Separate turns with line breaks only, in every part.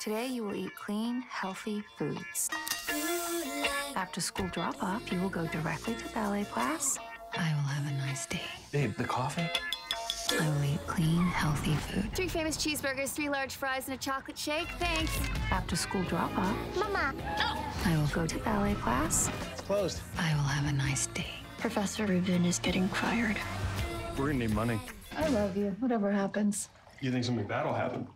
Today, you will eat clean, healthy foods. After school drop off, you will go directly to ballet class. I will have a nice day.
Babe, the coffee?
I will eat clean, healthy food.
Three famous cheeseburgers, three large fries, and a chocolate shake. Thanks.
After school drop off,
Mama.
I will go to ballet class.
It's closed.
I will have a nice day.
Professor Rubin is getting fired.
We're gonna need money.
I love you, whatever happens.
You think something bad will happen?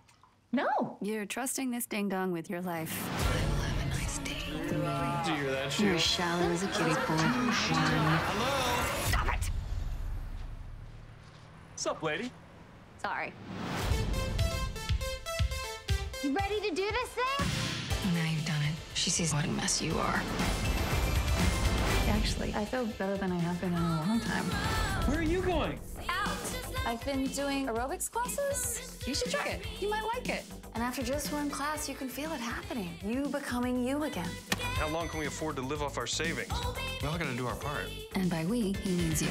No.
You're trusting this ding dong with your life. I will have a nice day. Three.
Did you hear that
You're as shallow as a kiddie pool. One.
Stop it.
What's up, lady?
Sorry. You ready to do this thing?
Now you've done it. She sees what a mess you are. Actually, I feel better than I have been in a long time.
Where are you going?
Out! I've been doing aerobics classes. You should try it. You might like it. And after just one class, you can feel it happening. You becoming you again.
How long can we afford to live off our savings? We all gotta do our part.
And by we, he means you.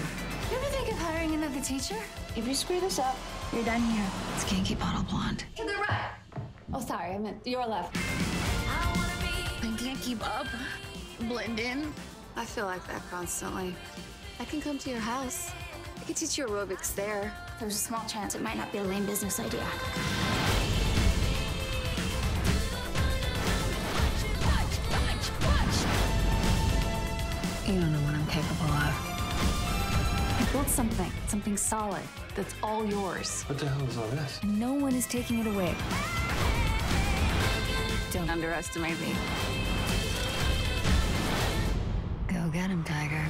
You ever think of hiring another teacher?
If you screw this up, you're done here.
It's Kinky Bottle Blonde.
To the right. Oh, sorry. I meant your left.
I can't keep up. Blend in.
I feel like that constantly. I can come to your house. I could teach you aerobics there.
There's a small chance it might not be a lame business idea.
You don't know what I'm capable of. I built something, something solid, that's all yours.
What the hell is all this?
No one is taking it away. Don't underestimate me. Go get him, Tiger.